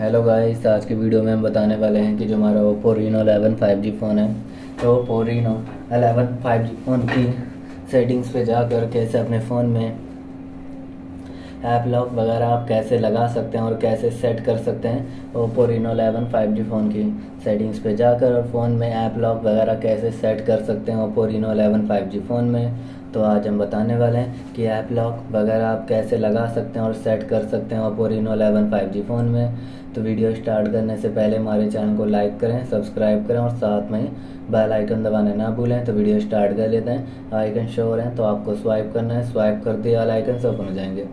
Hello guys आज की video में हम बताने वाले हैं कि जो हमारा ओप्पो रीनो 11 5G फ़ोन है तो ओप्पो रीनो 11 5G फ़ोन की सेटिंग्स पे जाकर कैसे अपने फ़ोन में ऐप लॉक वगैरह आप कैसे लगा सकते हैं और कैसे सेट कर सकते हैं ओप्पो रीनो 11 5G फ़ोन की सेटिंग्स पे जाकर और फ़ोन में ऐप लॉक वगैरह कैसे सेट कर सकते हैं ओप्पो रीनो 11 5G फ़ोन में तो आज हम बताने वाले हैं कि ऐप लॉक वगैरह आप कैसे लगा सकते हैं और सेट कर सकते हैं ओप्पो रीनो 11 5G फ़ोन में। तो वीडियो स्टार्ट करने से पहले हमारे चैनल को लाइक करें सब्सक्राइब करें और साथ में बेल आइकन दबाना ना भूलें। तो वीडियो स्टार्ट कर लेते हैं। आइकन शो हो रहे हैं तो आपको स्वाइप करना है। स्वाइप कर दिया आइकन से ओपन हो जाएँगे।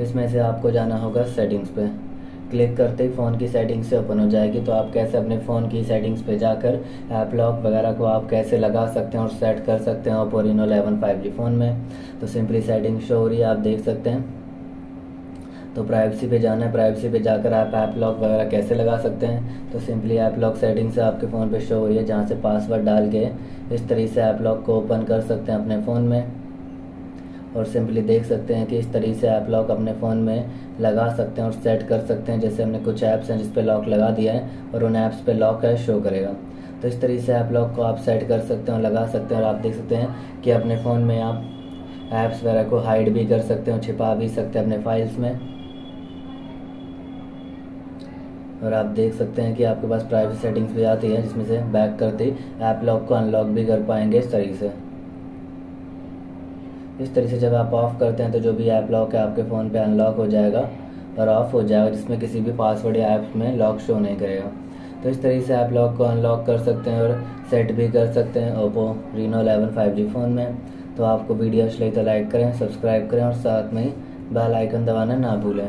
इसमें से आपको जाना होगा सेटिंग्स पे। क्लिक करते ही फ़ोन की सेटिंग्स से ओपन हो जाएगी। तो आप कैसे अपने फ़ोन की सेटिंग्स पे जाकर, ऐप लॉक वगैरह को आप कैसे लगा सकते हैं और सेट कर सकते हैं ओप्पो रीनो 11 5G फ़ोन में? तो सिंपली सेटिंग शो हो रही है, आप देख सकते हैं। तो प्राइवेसी पे जाना है। प्राइवेसी पे जाकर आप ऐप लॉक वगैरह कैसे लगा सकते हैं? तो सिंपली ऐप लॉक सेटिंग से आपके फ़ोन पे शो हो रही है, जहाँ से पासवर्ड डाल के इस तरीके से ऐप लॉक को ओपन कर सकते हैं अपने फ़ोन में। और सिंपली देख सकते हैं कि इस तरीके से ऐप लॉक अपने फ़ोन में लगा सकते हैं और सेट कर सकते हैं। जैसे हमने कुछ ऐप्स हैं जिस पे लॉक लगा दिया है और उन ऐप्स पे लॉक है शो करेगा। तो इस तरीके से ऐप लॉक को आप सेट कर सकते हैं और लगा सकते हैं और आप देख सकते हैं कि अपने फ़ोन में आप ऐप्स वगैरह को हाइड भी कर सकते हैं छिपा भी सकते हैं अपने फाइल्स में। और आप देख सकते हैं कि आपके पास प्राइवेट सेटिंग्स भी आती है जिसमें से बैक करते ऐप लॉक को अनलॉक भी कर पाएँगे इस तरीके से। इस तरह से जब आप ऑफ़ करते हैं तो जो भी ऐप लॉक है आपके फ़ोन पे अनलॉक हो जाएगा और ऑफ़ हो जाएगा, जिसमें किसी भी पासवर्ड या ऐप में लॉक शो नहीं करेगा। तो इस तरीके से ऐप लॉक को अनलॉक कर सकते हैं और सेट भी कर सकते हैं ओप्पो रीनो 11 5G फ़ोन में। तो आपको वीडियो अच्छी लगी तो लाइक करें सब्सक्राइब करें और साथ में ही बेल आइकन दबाना ना भूलें।